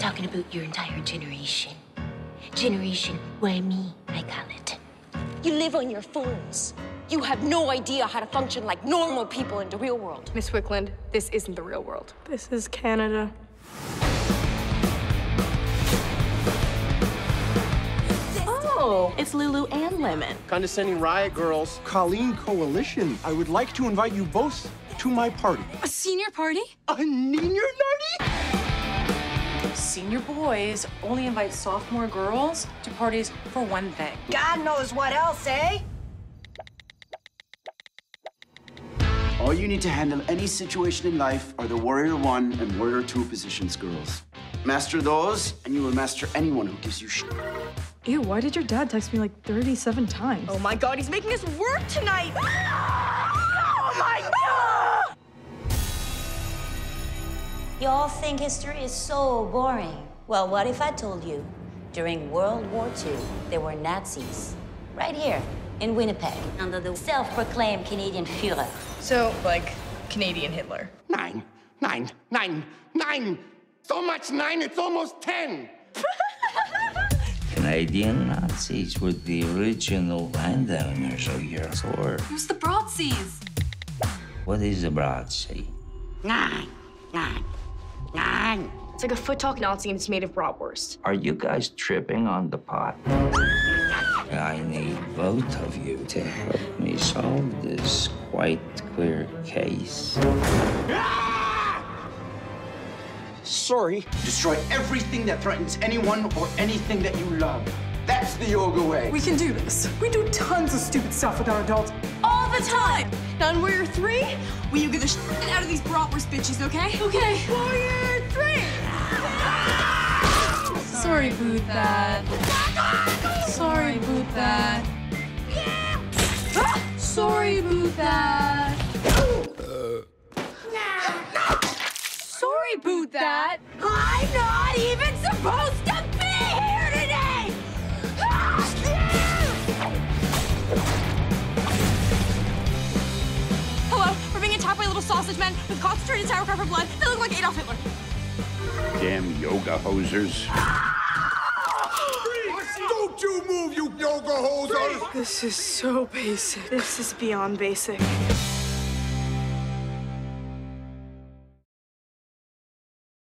talking about your entire generation. Generation why me, I call it. You live on your phones. You have no idea how to function like normal people in the real world. Miss Wickland, this isn't the real world. This is Canada. Oh, it's Lulu and Lemon. Condescending riot girls. Colleen Coalition, I would like to invite you both to my party. A senior party? A senior party? Senior boys only invite sophomore girls to parties for one thing. God knows what else, eh? All you need to handle any situation in life are the Warrior 1 and Warrior 2 positions, girls. Master those, and you will master anyone who gives you shit. Ew, why did your dad text me like 37 times? Oh my god, he's making us work tonight! Oh my God! Y'all think history is so boring. Well, what if I told you during World War II there were Nazis right here in Winnipeg under the self-proclaimed Canadian Führer? So, like, Canadian Hitler. Nine, nine, nine, nine. So much nine, it's almost ten. Canadian Nazis were the original landowners of your sword. Who's the Bratzis? What is the Bratzi? Nine, nine, nine. It's like a foot talk Nazi and it's made of bratwurst. Are you guys tripping on the pot? I need both of you to help me solve this quite clear case. Sorry. Destroy everything that threatens anyone or anything that you love. That's the yoga way. We can do this. We do tons of stupid stuff with our adults all the time. Now in Warrior 3, we you get the shit out of these bratwurst bitches, okay? Okay. Warrior 3! Sorry, boot that. Sorry, boot that. Ah! Sorry, boot that. Sorry, boot that. I'm not even supposed to sausage men with concentrated sauerkraut for blood. They look like Adolf Hitler. Damn yoga hosers. Don't you move, you yoga hosers! This is so basic. This is beyond basic.